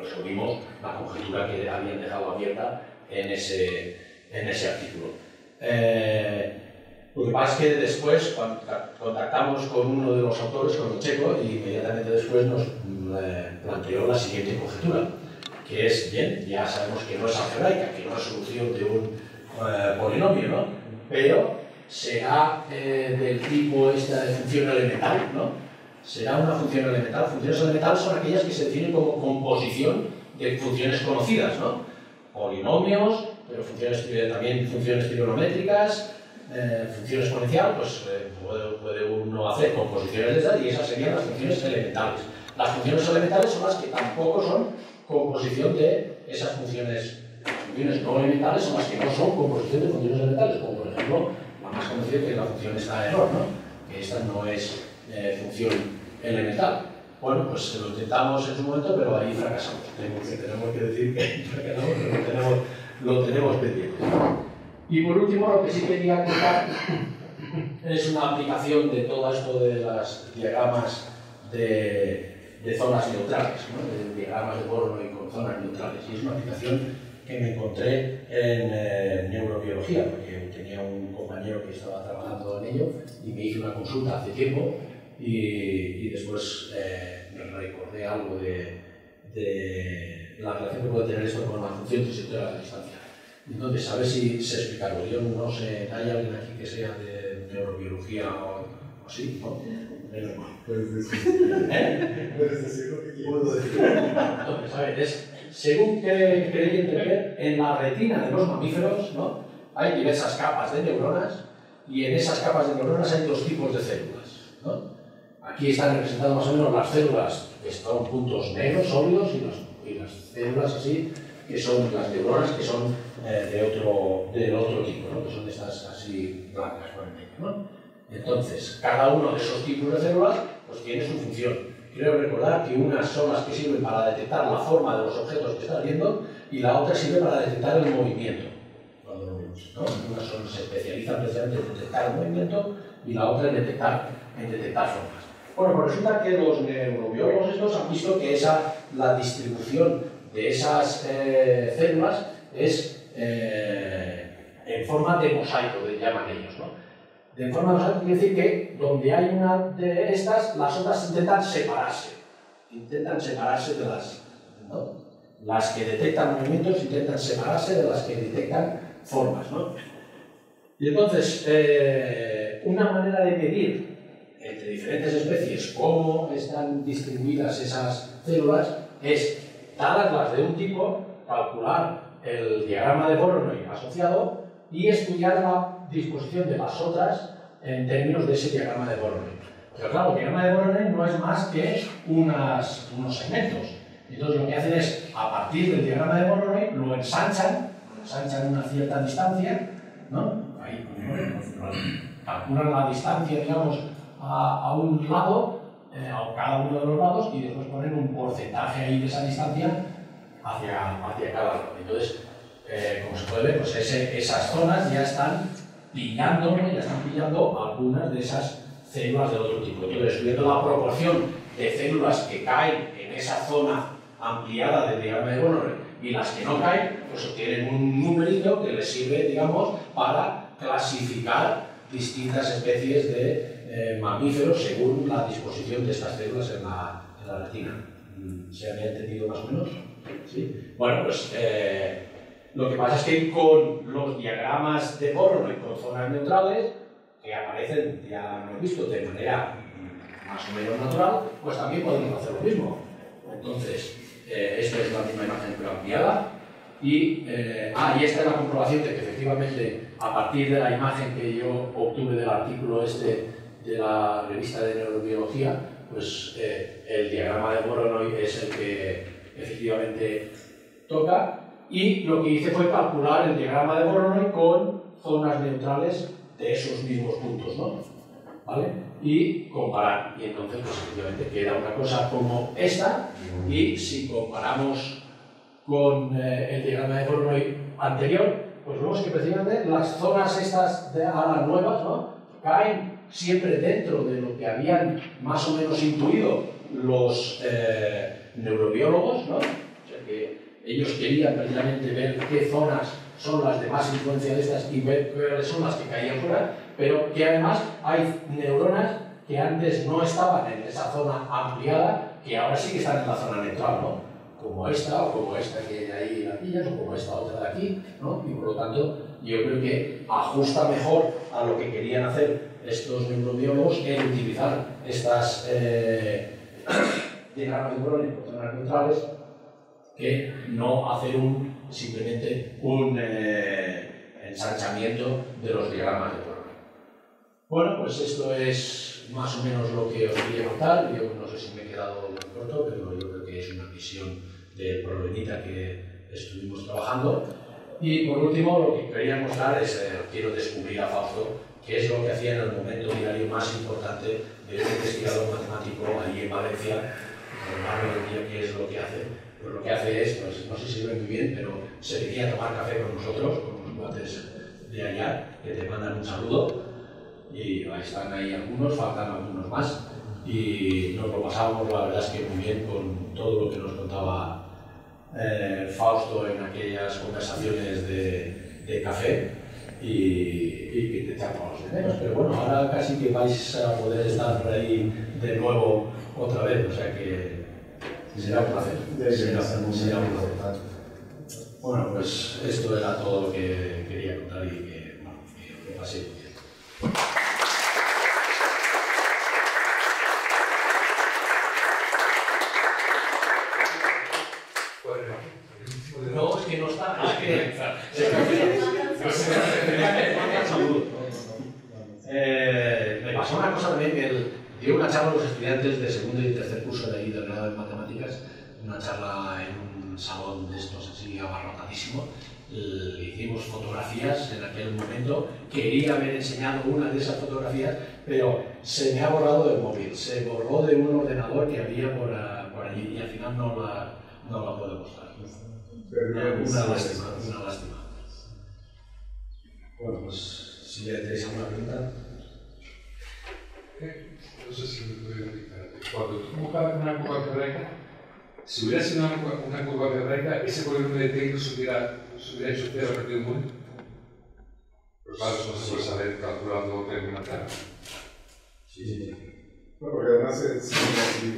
S2: Resolvimos la conjetura que habían dejado abierta en ese, en ese artículo. Eh, lo que pasa es que después contactamos con uno de los autores, con el checo, y inmediatamente después nos eh, planteó la siguiente conjetura, que es, bien, ya sabemos que no es algebraica, que no es solución de un eh, polinomio, ¿no? Pero será eh, del tipo esta de función elemental, ¿no? Será una función elemental. Funciones elementales son aquellas que se definen como composición de funciones conocidas, ¿no? Polinomios, pero funciones, también funciones trigonométricas, eh, función exponencial, pues eh, puede, uno hacer composiciones de estas y esas serían las funciones elementales. Las funciones elementales son las que tampoco son composición de esas funciones. Funciones no elementales son las que no son composición de funciones elementales, como por ejemplo la más conocida que la función esta de error, que esta no es eh, función elemental. Bueno, pues lo intentamos en su momento, pero ahí fracasamos. Tenemos que, tenemos que decir que fracasamos, pero lo tenemos, pendiente. Y por último, lo que sí quería contar es una aplicación de todo esto de las diagramas de, zonas neutrales, de diagramas de Voronoi con zonas neutrales. Y es una aplicación que me encontré en eh, neurobiología, porque tenía un compañero que estaba trabajando en ello y me hizo una consulta hace tiempo y, y después eh, me recordé algo de, de, la relación que puede tener esto con la función transitoria a la distancia. Entonces, a ver si se explicarlo. Yo no sé, ¿hay alguien aquí que sea de neurobiología o, o así? ¿No? ¿Eh? Puedo decir. Entonces, a ver, es, según que creí entender, en la retina de los mamíferos ¿no? hay diversas capas de neuronas y en esas capas de neuronas hay dos tipos de células. ¿no? Aquí están representadas más o menos las células que son puntos negros, sólidos, y, los, y las células así, que son las neuronas que son eh, de otro, del otro tipo, ¿no? que son estas así blancas por. ¿no? Entonces, cada uno de esos tipos de células pues, tiene su función. Quiero recordar que unas son las que sirven para detectar la forma de los objetos que estás viendo y la otra sirve para detectar el movimiento. Cuando ¿no? Unas son, se especializan precisamente en detectar el movimiento y la otra en detectar, en detectar formas. Bueno, pues resulta que los neurobiólogos estos han visto que esa, la distribución de esas eh, células es eh, en forma de mosaico, de llaman ellos, ¿no? De forma mosaico quiere decir que donde hay una de estas, las otras intentan separarse, intentan separarse de las, ¿no? Las que detectan movimientos intentan separarse de las que detectan formas, ¿no? Y entonces, eh, una manera de medir entre diferentes especies cómo están distribuidas esas células es, dadas las de un tipo, calcular el diagrama de Voronoi asociado y estudiar la disposición de las otras en términos de ese diagrama de Voronoi. Pero claro, el diagrama de Voronoi no es más que unas, unos segmentos. Entonces lo que hacen es, a partir del diagrama de Voronoi, lo ensanchan, lo ensanchan una cierta distancia, ¿no? Ahí, calculan la distancia, digamos, a, a un lado, eh, a cada uno de los lados, y después ponen un porcentaje ahí de esa distancia hacia, hacia cada lado. Entonces, eh, como se puede ver, pues ese, esas zonas ya están pillando, ya están pillando algunas de esas células de otro tipo. Entonces, viendo la proporción de células que caen en esa zona ampliada del diagrama de Voronoi y las que no caen, pues obtienen un numerito que les sirve, digamos, para clasificar distintas especies de eh, mamíferos según la disposición de estas células en la, en la retina. ¿Se había entendido más o menos? ¿Sí? Bueno, pues eh, lo que pasa es que con los diagramas de Voronoi con zonas neutrales, que aparecen, ya hemos visto, de manera más o menos natural, pues también podemos hacer lo mismo. Entonces, eh, esta es la misma imagen pero ampliada. Y, eh, ah, y esta es la comprobación de que efectivamente, a partir de la imagen que yo obtuve del artículo este de la revista de neurobiología, pues eh, el diagrama de Voronoi es el que efectivamente toca. Y lo que hice fue calcular el diagrama de Voronoi con zonas neutrales de esos mismos puntos, ¿no? ¿Vale? Y comparar. Y entonces, pues efectivamente queda una cosa como esta. Y si comparamos con eh, el diagrama de Voronoi anterior, pues vemos que precisamente las zonas estas de ahora nuevas, ¿no? Caen siempre dentro de lo que habían más o menos intuido los eh, neurobiólogos, ¿no? O sea que ellos querían precisamente ver qué zonas son las de más influencia de estas y ver cuáles son las que caían fuera, pero que además hay neuronas que antes no estaban en esa zona ampliada, que ahora sí que están en la zona neutral. Como esta, o como esta que hay ahí en la o como esta otra de aquí, ¿no? Y por lo tanto, yo creo que ajusta mejor a lo que querían hacer estos neurobiólogos en utilizar estas eh, diagramas por zonas neutrales que no hacer un, simplemente un eh, ensanchamiento de los diagramas de Voronoi. Bueno, pues esto es más o menos lo que os quería contar. Yo no sé si me he quedado muy corto, pero yo creo que es una visión del problemita que estuvimos trabajando. Y por último, lo que quería mostrar es, eh, quiero descubrir a Fausto, qué es lo que hacía en el momento diario más importante de un investigador matemático allí en Valencia, día, qué es lo que hace. Pues lo que hace es, pues, no sé si ve muy bien, pero se venía a tomar café con nosotros, con los guantes de allá, que te mandan un saludo, y ahí están ahí algunos, faltan algunos más, y nos lo pasábamos, la verdad es que muy bien con todo lo que nos contaba eh, Fausto en aquellas conversaciones de, de café y, que te echamos de menos. Pero bueno, ahora casi que vais a poder estar por ahí de nuevo otra vez, o sea que será un placer. Será, será un placer. Bueno, pues esto era todo lo que quería contar y que, bueno, que, que pasé bien. No, es que no está. Es que. Eh, me pasó una cosa también que el, dio una charla a los estudiantes de segundo y tercer curso de ahí del grado de matemáticas, una charla en un salón de estos así abarrotadísimo. Le hicimos fotografías en aquel momento. Quería haber enseñado una de esas fotografías, pero se me ha borrado del móvil. Se borró de un ordenador que había por, por allí y al final no la, no la puedo mostrar. Una, una lástima, una lástima. Bueno, pues si ya tenéis alguna pregunta.
S3: No sé si me puede explicar. Cuando tú buscabas una algebraica, si hubiera sido una, una curva algebraica, ese polinomio de Taylor se hubiera, se hubiera hecho cero en móvil. Pero claro, eso no se puede saber calculando.
S2: Sí, sí, sí.
S1: Bueno, porque además, eh, si,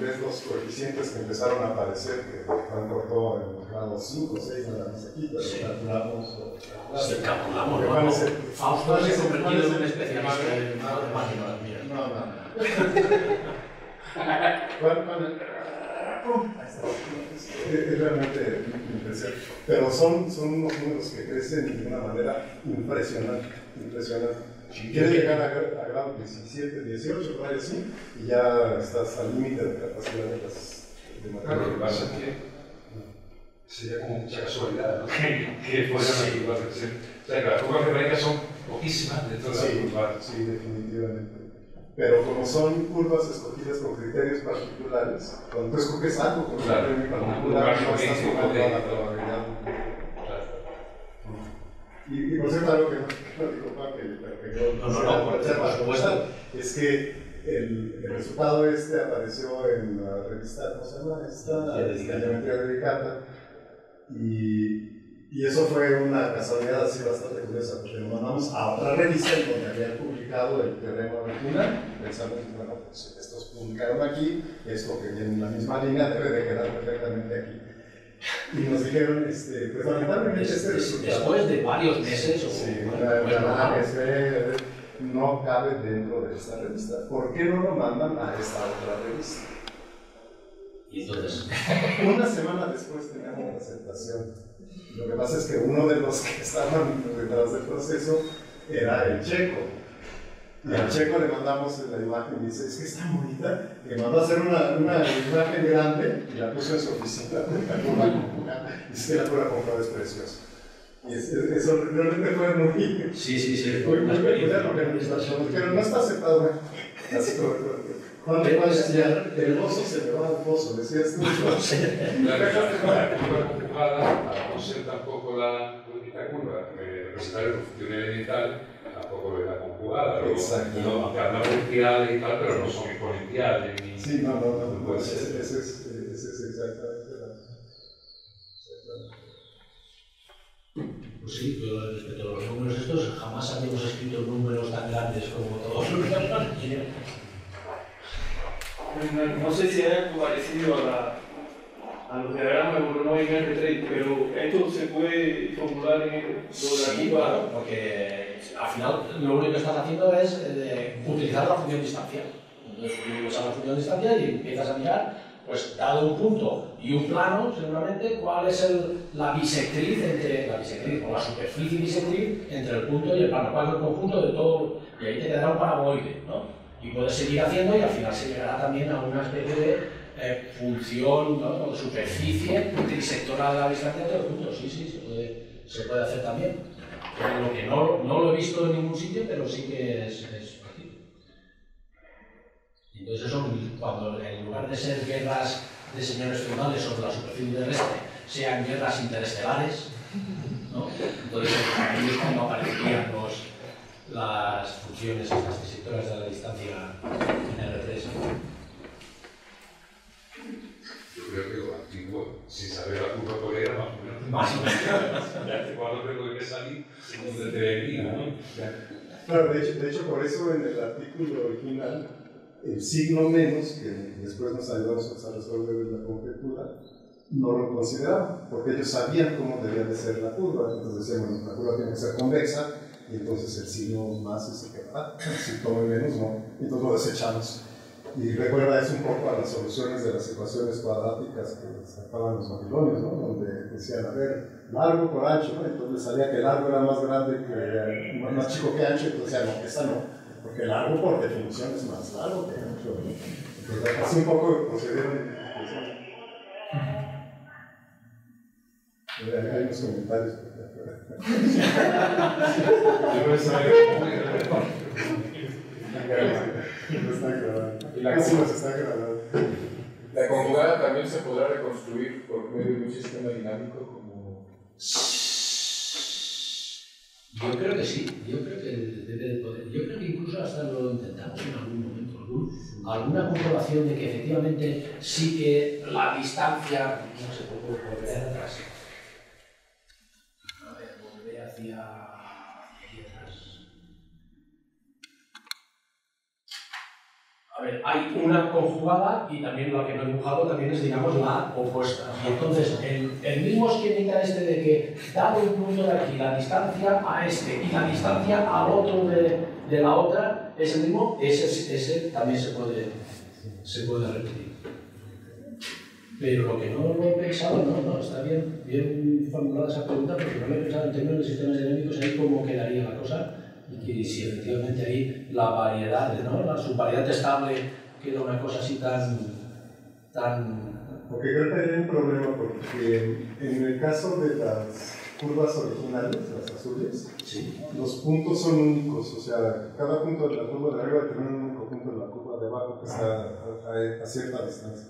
S1: ves los coeficientes que empezaron a aparecer, que cortó en el grado 5 o 6, nada más aquí, pero
S2: Sí.
S1: calculamos.
S2: Sí, se ha convertido en un especialista en matemáticas.
S1: No, no, no. Es, realmente impresionante. Pero son, son unos números que crecen de una manera impresionante. impresionante. Quieres llegar a, a grado 17, 18, por ahí así, y ya estás al límite de capacidad de las de
S3: Claro, lo que pasa es que sería como mucha casualidad, ¿no? Que, que fuera una curva de ser. O sea, que las curvas algebraicas son poquísimas dentro de las
S1: Sí,
S3: curvas.
S1: sí, definitivamente. Pero como son curvas escogidas con criterios particulares, cuando tú escoges algo con un
S3: Claro,
S1: particular, no estás jugando
S3: de-
S1: a la probabilidad. Y, y por cierto, algo que no, Juan, que, que yo
S2: No, no, no, por- por supuesto.
S1: es que el, el resultado este apareció en la revista, ¿cómo se llama? Esta,
S2: Geometría dedicada.
S1: Geometría dedicada. Y, y eso fue una casualidad así bastante curiosa, porque lo mandamos a otra revista en donde habían publicado el teorema de Cuna, pensando que bueno, pues, estos publicaron aquí, esto que viene en la misma línea debe de quedar perfectamente aquí. Y nos dijeron, este, pues lamentablemente este resultado...
S2: Después de varios meses, o
S1: Sí,
S2: bueno,
S1: la,
S2: pues,
S1: la
S2: normal.
S1: AGC no cabe dentro de esta revista. ¿Por qué no lo mandan a esta otra revista?
S2: Y entonces,
S1: Una semana después teníamos la aceptación. Lo que pasa es que uno de los que estaban detrás del proceso era el checo. Y al checo le mandamos la imagen y dice, es que está bonita. Y le mandó a hacer una, una imagen grande y la puso en su oficina. La curva complicada. Dice que la curva comprada es preciosa. Y es- es- eso realmente fue muy,
S2: sí, sí, sí,
S1: muy, muy peculiar porque nos dijeron, no está aceptado. güey". Así como, Juan Juan decía, el oso se me va al pozo, decías tú.
S3: La la curva conjugada, al no ser tampoco la única curva que representar una función elemental, tampoco es la conjugada. No, aunque hablan verticales y tal, pero no son exponenciales ni.
S1: Sí, no, no, no,
S3: No puede
S1: ese,
S3: ser.
S1: ese es, ese es exactamente.
S2: Pues sí, pero respecto a los números estos, jamás habíamos escrito números tan grandes como todos los que
S4: No, no sé si es algo parecido a, la, a los diagramas Voronoi en R3, pero esto se puede formular en la
S2: Sí, claro, porque al final lo único que estás haciendo es eh, utilizar la función distancial. Entonces usas la función distancial y empiezas a mirar, pues dado un punto y un plano, seguramente, cuál es el- la bisectriz entre la bisectriz o la superficie bisectriz entre el punto y el plano, cuál es el conjunto de todo, y ahí te quedará un paraboloide, ¿no? Y puedes seguir haciendo y al final se llegará también a una especie de eh, función ¿no? superficie trisectoral a la distancia los puntos. Sí, sí, se puede, se puede hacer también. Lo que no, no lo he visto en ningún sitio, pero sí que es, es. Entonces eso, cuando en lugar de ser guerras de señores feudales sobre la superficie terrestre, sean guerras interestelares, ¿no? entonces ahí es cuando aparecerían los, las funciones, estas sectores de la distancia en R3.
S3: Yo creo que lo antiguo, sin saber la curva cuál era, más o menos.
S2: Más o menos.
S3: Ya cuando tengo que salir, según de teoría, ¿no?
S1: Claro, de hecho, de hecho, por eso en el artículo original, el signo menos, que después nos ayudamos a resolver la conjetura, no lo consideraban, porque ellos sabían cómo debía de ser la curva. Entonces decían, bueno, la curva tiene que ser convexa, y entonces el signo más es el que va, si tome menos, no. Entonces lo desechamos. Y recuerda eso un poco a las soluciones de las ecuaciones cuadráticas que sacaban los babilonios, ¿no? donde decían, a ver, largo por ancho, ¿no? entonces salía que largo era más grande que, más chico que ancho, entonces decían, no, esa no, porque largo por definición es más largo que ancho. Entonces así un poco procedieron. Hay unos comentarios.
S3: Yo no sabía cómo
S1: No está grabando.
S5: Y la, la conjugada también se podrá reconstruir por medio de un sistema dinámico como...
S2: Yo creo que sí, yo creo que debe de poder. Yo creo que incluso hasta lo intentamos en algún momento, algún, alguna comprobación de que efectivamente sí que la distancia, no puedo volver atrás. A ver, volver hacia aquí atrás. Hay una conjugada y también la que no he dibujado también es, digamos, la opuesta. Y entonces, el, el mismo esquemita este de que, dado un punto de aquí, la distancia a este y la distancia al otro de, de la otra es el mismo, ese, ese también se puede, se puede repetir. Pero lo que no lo he pensado, no, no, está bien, bien formulada esa pregunta, porque no lo he pensado en términos de sistemas dinámicos, ahí cómo quedaría la cosa y que si efectivamente ahí la variedad, ¿no? la subvariedad estable queda una cosa así tan, tan
S1: Porque creo que hay un problema, porque en el caso de las curvas originales, las azules,
S2: sí,
S1: los puntos son únicos, o sea, cada punto de la curva de arriba tiene un único punto en la curva de abajo que está a, a- a cierta distancia.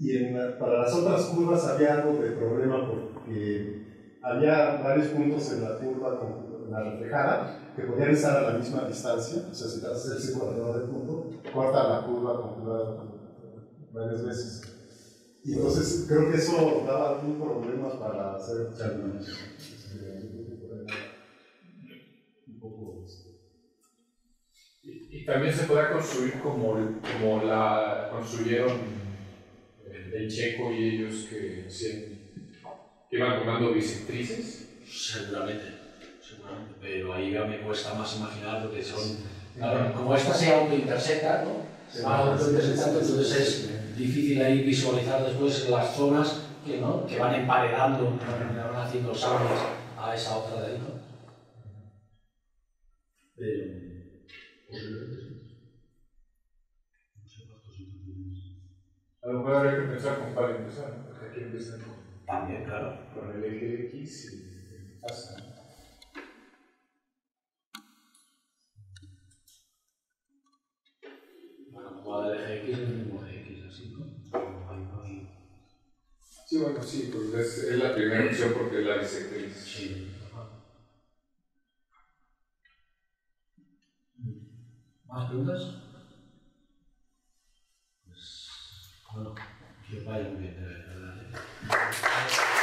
S1: Y en la- para las otras curvas había algo de problema porque había varios puntos en la curva con la reflejada que podían estar a la misma distancia, o sea, si te haces el círculo alrededor del punto, corta la curva conjugada varias veces. Y entonces creo que eso daba algún problema para hacer un poco este,
S5: Y, y también se podrá construir como, como la construyeron eh, el checo y ellos que, que iban tomando bisectrices.
S2: seguramente, pero ahí ya me cuesta más imaginar porque son, claro, como esta se autointersecta, ¿no? Se va autointersectando, entonces es difícil ahí visualizar después las zonas que, ¿no? que van emparedando, van, van haciendo sables a esa otra de ahí, ¿no? Pero. No.
S5: A lo mejor habría que pensar con empezar, ¿no? porque aquí empiezan con,
S2: También, claro.
S5: con el eje X y pasa.
S2: Del eje X es mismo eje X, así, ¿no? No hay-
S5: Sí, bueno, sí, pues es, es la primera opción porque es la bisectriz.
S2: Sí. ¿Más preguntas? Pues, bueno, que vaya muy bien, de verdad. ¿eh?